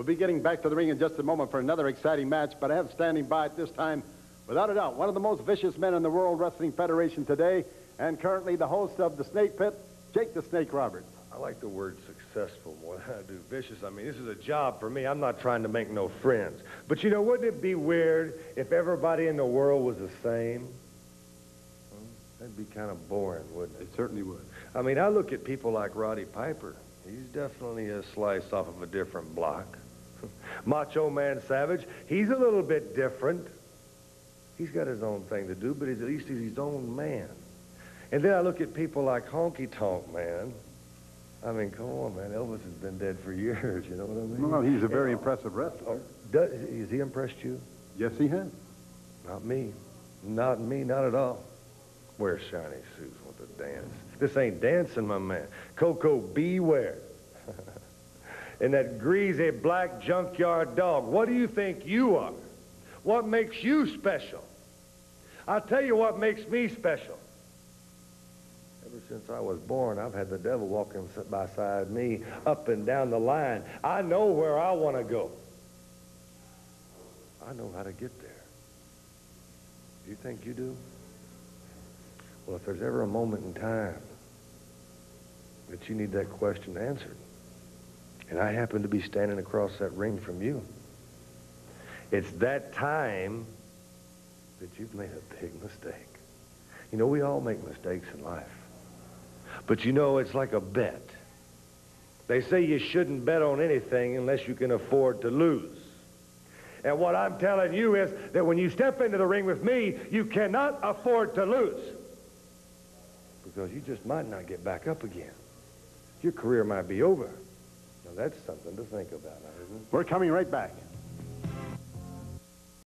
We'll be getting back to the ring in just a moment for another exciting match, but I have standing by at this time, without a doubt, one of the most vicious men in the World Wrestling Federation today, and currently the host of the Snake Pit, Jake the Snake Roberts. I like the word successful more than I do vicious. I mean, this is a job for me. I'm not trying to make no friends. But, you know, wouldn't it be weird if everybody in the world was the same? Hmm? That'd be kind of boring, wouldn't it? It certainly would. I mean, I look at people like Roddy Piper. He's definitely a slice off of a different block. Macho Man Savage, he's a little bit different. He's got his own thing to do, but he's, at least he's his own man. And then I look at people like Honky Tonk Man. I mean, come on, man. Elvis has been dead for years, you know what I mean? Well, he's a very uh, impressive wrestler. Oh, does, has he impressed you? Yes, he has. Not me. Not me, not at all. Wear shiny suits with the dance. This ain't dancing, my man. Koko B. Ware. And that greasy black junkyard dog, what do you think you are? What makes you special? I'll tell you what makes me special. Ever since I was born, I've had the devil walking beside me up and down the line. I know where I want to go. I know how to get there. Do you think you do? Well, if there's ever a moment in time that you need that question answered, and I happen to be standing across that ring from you, it's that time that you've made a big mistake. You know, we all make mistakes in life. But you know, it's like a bet. They say you shouldn't bet on anything unless you can afford to lose. And what I'm telling you is that when you step into the ring with me, you cannot afford to lose. Because you just might not get back up again. Your career might be over. Now, that's something to think about? We're coming right back.